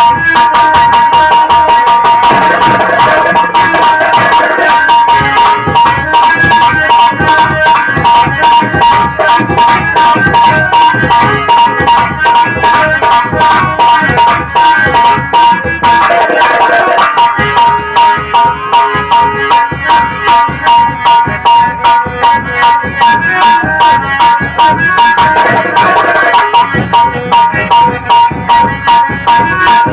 Bye.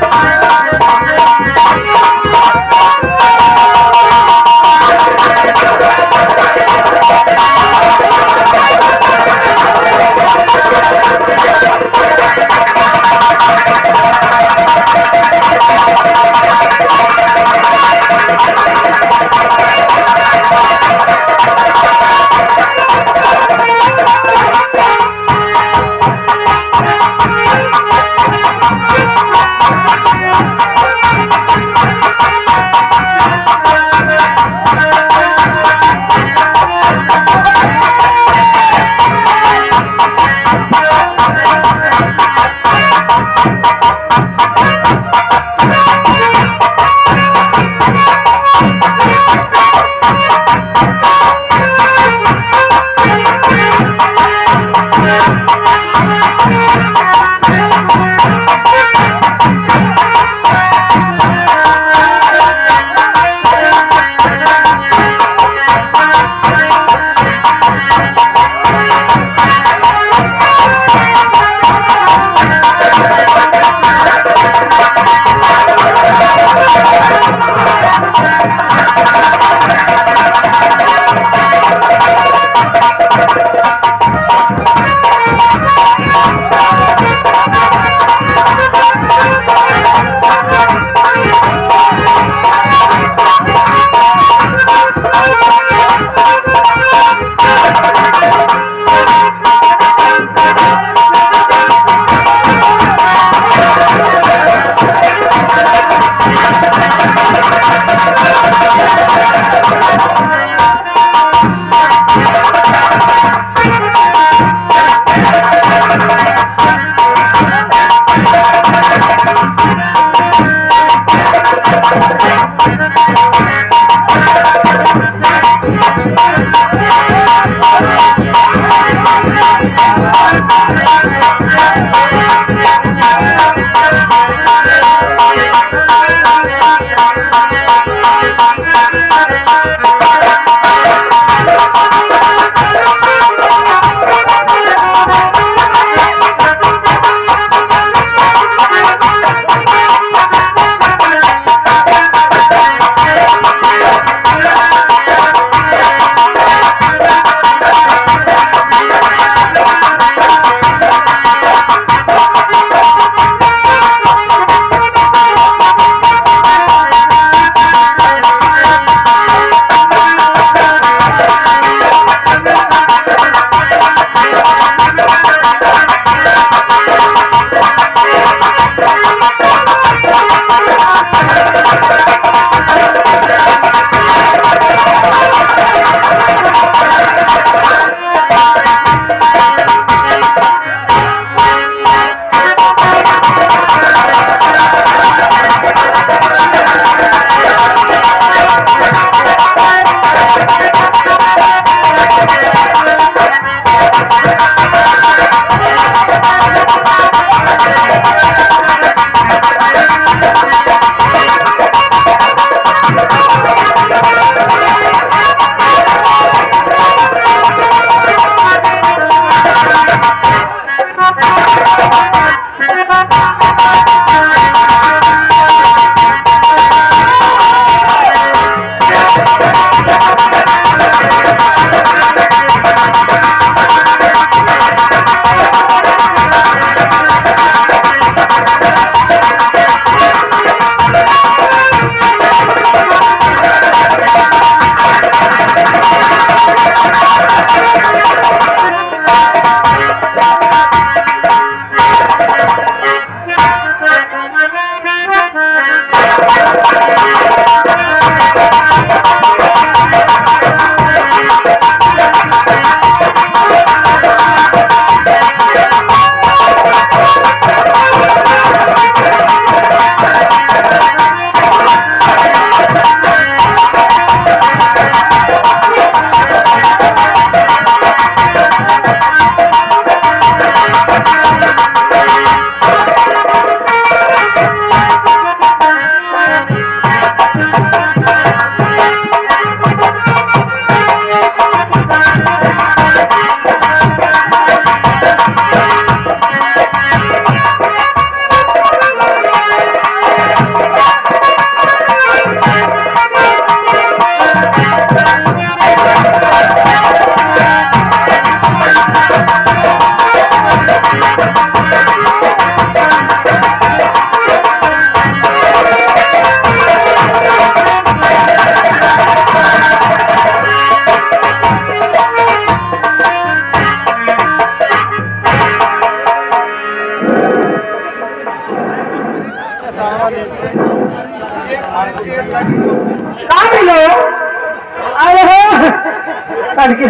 Bye. Thank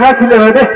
रख